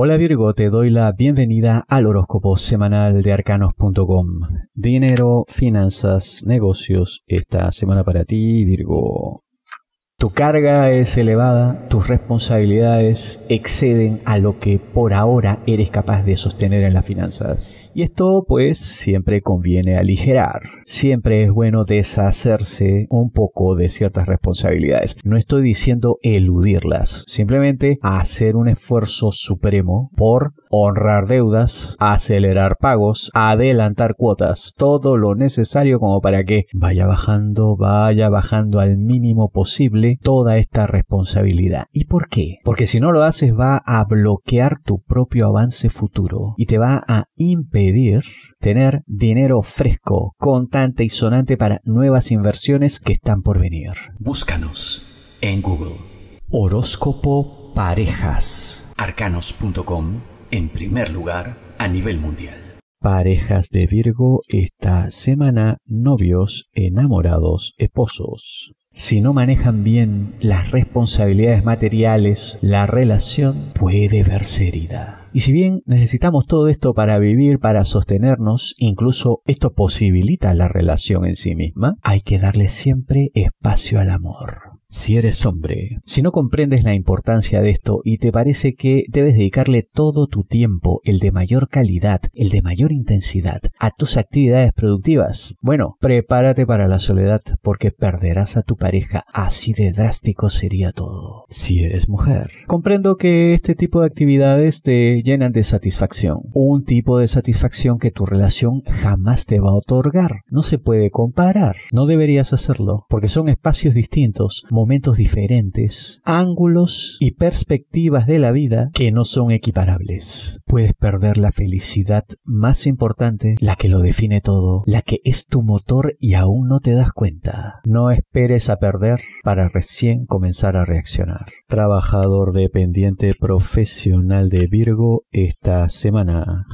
Hola Virgo, te doy la bienvenida al horóscopo semanal de arcanos.com. Dinero, finanzas, negocios, esta semana para ti Virgo. Tu carga es elevada, tus responsabilidades exceden a lo que por ahora eres capaz de sostener en las finanzas. Y esto pues siempre conviene aligerar. Siempre es bueno deshacerse un poco de ciertas responsabilidades. No estoy diciendo eludirlas, simplemente hacer un esfuerzo supremo por honrar deudas, acelerar pagos, adelantar cuotas, todo lo necesario como para que vaya bajando, vaya bajando al mínimo posible toda esta responsabilidad. ¿Y por qué? Porque si no lo haces va a bloquear tu propio avance futuro y te va a impedir tener dinero fresco, contante y sonante para nuevas inversiones que están por venir. Búscanos en Google. Horóscopo Parejas. Arcanos.com en primer lugar a nivel mundial. Parejas de Virgo esta semana, novios, enamorados, esposos. Si no manejan bien las responsabilidades materiales, la relación puede verse herida. Y si bien necesitamos todo esto para vivir, para sostenernos, incluso esto posibilita la relación en sí misma, hay que darle siempre espacio al amor. Si eres hombre, si no comprendes la importancia de esto y te parece que debes dedicarle todo tu tiempo, el de mayor calidad, el de mayor intensidad, a tus actividades productivas, bueno, prepárate para la soledad porque perderás a tu pareja. Así de drástico sería todo. Si eres mujer, comprendo que este tipo de actividades te llenan de satisfacción. Un tipo de satisfacción que tu relación jamás te va a otorgar. No se puede comparar. No deberías hacerlo porque son espacios distintos momentos diferentes, ángulos y perspectivas de la vida que no son equiparables. Puedes perder la felicidad más importante, la que lo define todo, la que es tu motor y aún no te das cuenta. No esperes a perder para recién comenzar a reaccionar. Trabajador dependiente profesional de Virgo esta semana.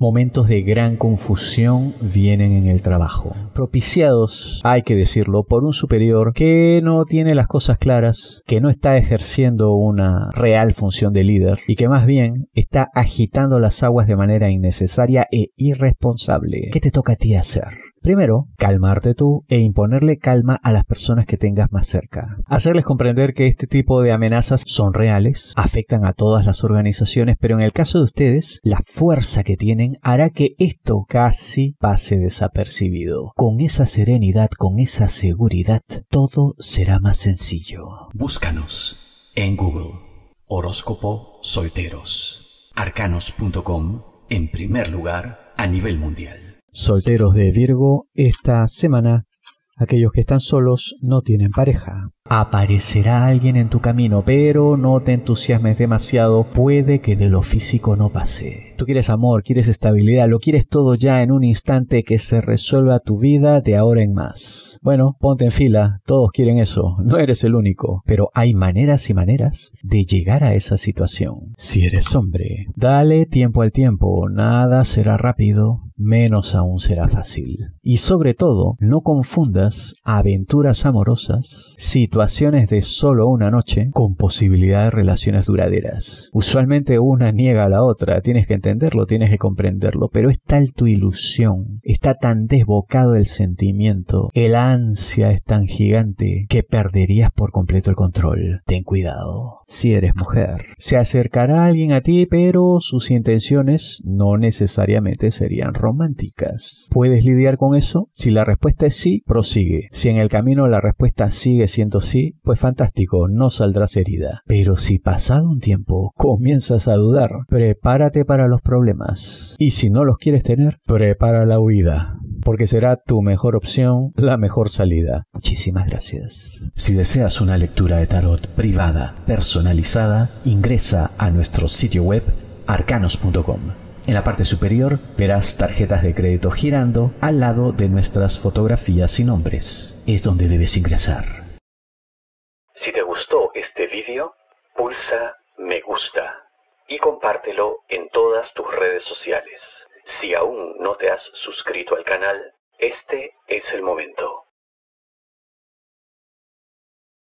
Momentos de gran confusión vienen en el trabajo, propiciados, hay que decirlo, por un superior que no tiene las cosas claras, que no está ejerciendo una real función de líder y que más bien está agitando las aguas de manera innecesaria e irresponsable. ¿Qué te toca a ti hacer? Primero, calmarte tú e imponerle calma a las personas que tengas más cerca. Hacerles comprender que este tipo de amenazas son reales, afectan a todas las organizaciones, pero en el caso de ustedes, la fuerza que tienen hará que esto casi pase desapercibido. Con esa serenidad, con esa seguridad, todo será más sencillo. Búscanos en Google. Horóscopo Solteros. Arcanos.com en primer lugar a nivel mundial. Solteros de Virgo, esta semana aquellos que están solos no tienen pareja. Aparecerá alguien en tu camino, pero no te entusiasmes demasiado, puede que de lo físico no pase. Tú quieres amor, quieres estabilidad, lo quieres todo ya en un instante que se resuelva tu vida de ahora en más. Bueno, ponte en fila, todos quieren eso, no eres el único, pero hay maneras y maneras de llegar a esa situación. Si eres hombre, dale tiempo al tiempo, nada será rápido, menos aún será fácil. Y sobre todo, no confundas aventuras amorosas, situaciones de solo una noche con posibilidad de relaciones duraderas. Usualmente una niega a la otra, tienes que entenderlo, tienes que comprenderlo, pero es tal tu ilusión, está tan desbocado el sentimiento, el ansia es tan gigante que perderías por completo el control. Ten cuidado. Si eres mujer, se acercará alguien a ti, pero sus intenciones no necesariamente serían ¿Puedes lidiar con eso? Si la respuesta es sí, prosigue. Si en el camino la respuesta sigue siendo sí, pues fantástico, no saldrás herida. Pero si pasado un tiempo comienzas a dudar, prepárate para los problemas. Y si no los quieres tener, prepara la huida porque será tu mejor opción, la mejor salida. Muchísimas gracias. Si deseas una lectura de tarot privada, personalizada, ingresa a nuestro sitio web arcanos.com. En la parte superior verás tarjetas de crédito girando al lado de nuestras fotografías y nombres. Es donde debes ingresar. Si te gustó este vídeo, pulsa me gusta y compártelo en todas tus redes sociales. Si aún no te has suscrito al canal, este es el momento.